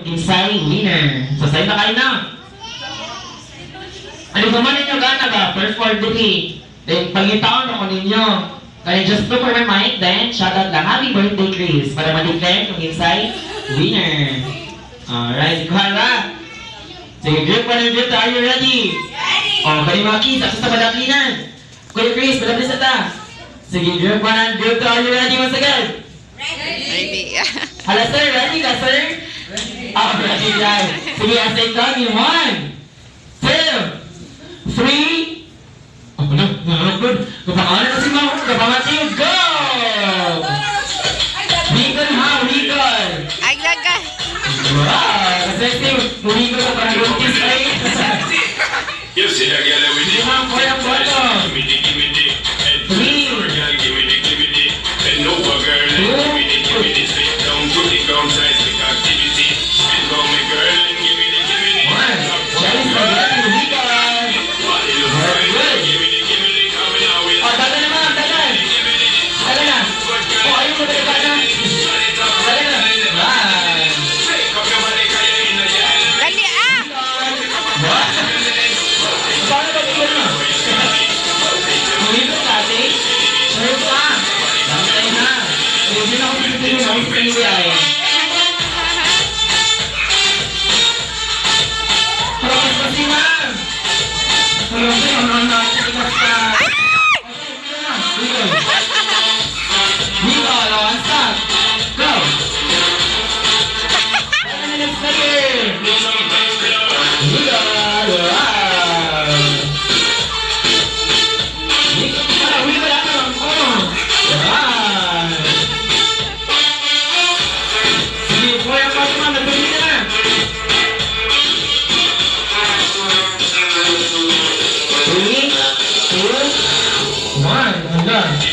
Inside winner. So, sa'yo na kayo na. Ano ba man ninyo gana ba? First for the day. Then, pagitaon ako ninyo. Kaya just look for my mic, then shout out lang. Happy birthday, Chris. Para ma-declare kung inside winner. Alright, Kuhara. Sige, group 1 group, are you ready? Ready! O, kayo makita sa padakinan. Kuya Chris, padablis na ta. Sige, group 1 group, are you ready once again? Ready. Hala, sir, ready ka, sir? Guys. Sige, as I count you, one, two, three. Oh, no, no, no, good. Kapangalan na si Mama, kapangalan go! Recon ha, recon! Ay, gaga. Wow, kasi si Murico sa Paragontis ay. You see Ini sampai lain. Proses persiman. Proses menonton kita. Go. time.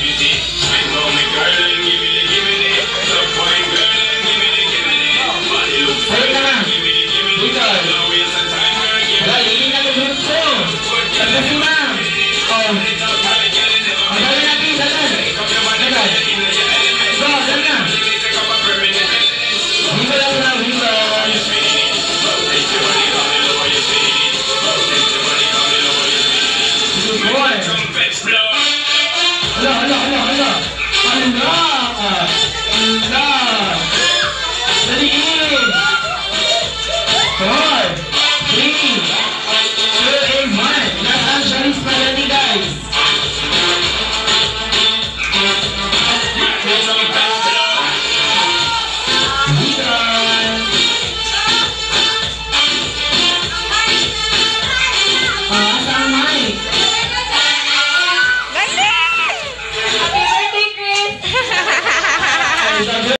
trumpets. لا لا لا لا. لا